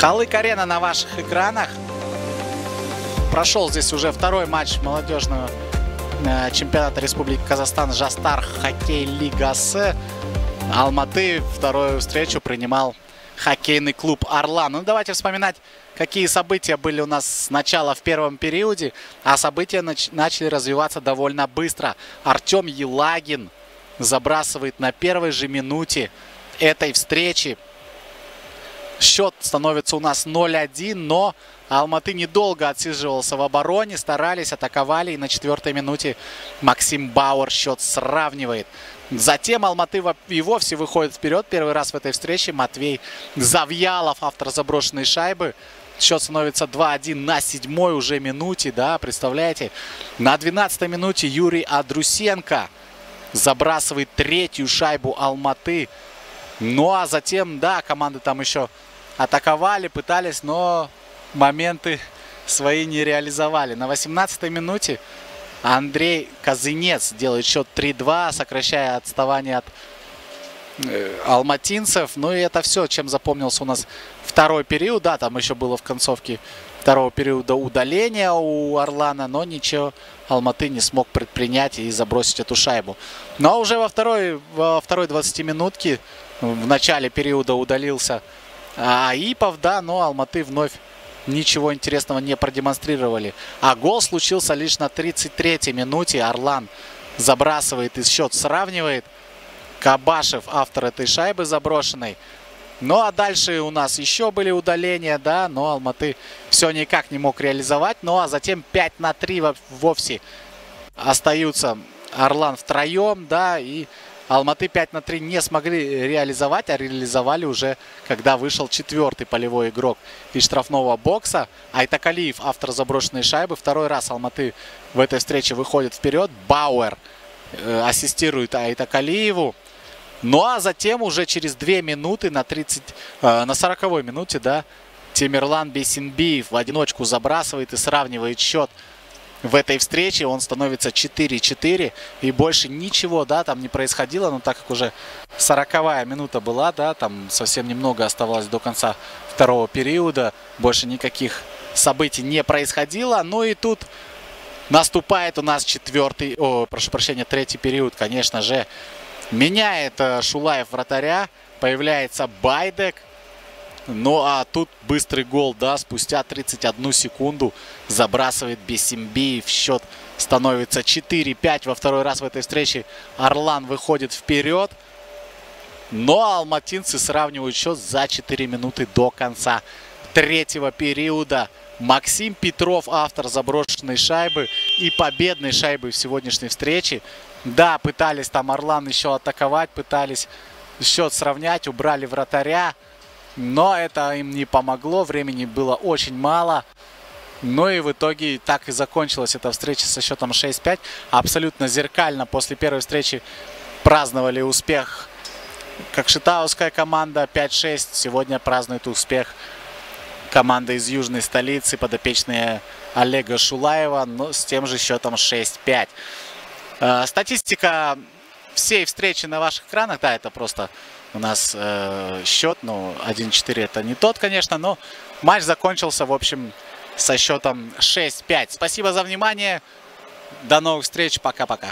Халык-арена на ваших экранах. Прошел здесь уже второй матч молодежного э, чемпионата Республики Казахстан Жастар Хоккей Лига С. Алматы вторую встречу принимал хоккейный клуб «Орлан». Ну, давайте вспоминать, какие события были у нас сначала в первом периоде, а события нач начали развиваться довольно быстро. Артем Елагин забрасывает на первой же минуте этой встречи. Счет становится у нас 0-1, но Алматы недолго отсиживался в обороне, старались, атаковали. И на четвертой минуте Максим Бауэр счет сравнивает. Затем Алматы и вовсе выходит вперед. Первый раз в этой встрече Матвей Завьялов, автор заброшенной шайбы. Счет становится 2-1 на седьмой уже минуте, да, представляете? На 12 минуте Юрий Адрусенко забрасывает третью шайбу Алматы. Ну а затем, да, команды там еще атаковали, пытались, но моменты свои не реализовали. На 18 минуте Андрей Казынец делает счет 3-2, сокращая отставание от э, алматинцев. Ну и это все, чем запомнился у нас второй период. Да, там еще было в концовке второго периода удаление у Орлана, но ничего Алматы не смог предпринять и забросить эту шайбу. Но уже во второй, во второй 20 минутке в начале периода удалился Аипов, да, но Алматы вновь ничего интересного не продемонстрировали. А гол случился лишь на 33-й минуте. Орлан забрасывает и счет сравнивает. Кабашев, автор этой шайбы заброшенной. Ну а дальше у нас еще были удаления, да, но Алматы все никак не мог реализовать. Ну а затем 5 на 3 вовсе остаются Орлан втроем, да, и Алматы 5 на 3 не смогли реализовать, а реализовали уже, когда вышел четвертый полевой игрок из штрафного бокса. Айтакалиев, автор заброшенной шайбы. Второй раз Алматы в этой встрече выходит вперед. Бауэр э, ассистирует Айтакалиеву. Ну а затем уже через 2 минуты на 30, э, на 40 минуте, да, Тимирлан Бесинбиев в одиночку забрасывает и сравнивает счет в этой встрече. Он становится 4-4 и больше ничего, да, там не происходило. Но так как уже 40 минута была, да, там совсем немного оставалось до конца второго периода. Больше никаких событий не происходило. Ну и тут наступает у нас четвертый, о, прошу прощения, третий период, конечно же. Меняет э, Шулаев вратаря, появляется Байдек. Ну а тут быстрый гол, да, спустя 31 секунду забрасывает Бесимбиев. Счет становится 4-5. Во второй раз в этой встрече Орлан выходит вперед. Но алматинцы сравнивают счет за 4 минуты до конца третьего периода. Максим Петров, автор заброшенной шайбы и победной шайбы в сегодняшней встрече. Да, пытались там Орлан еще атаковать, пытались счет сравнять, убрали вратаря. Но это им не помогло, времени было очень мало. Ну и в итоге так и закончилась эта встреча со счетом 6-5. Абсолютно зеркально после первой встречи праздновали успех как шитауская команда 5-6. Сегодня празднует успех команда из южной столицы, подопечные Олега Шулаева, но с тем же счетом 6-5. Э, статистика всей встречи на ваших экранах, да, это просто у нас э, счет, ну, 1-4 это не тот, конечно, но матч закончился, в общем, со счетом 6-5. Спасибо за внимание, до новых встреч, пока-пока.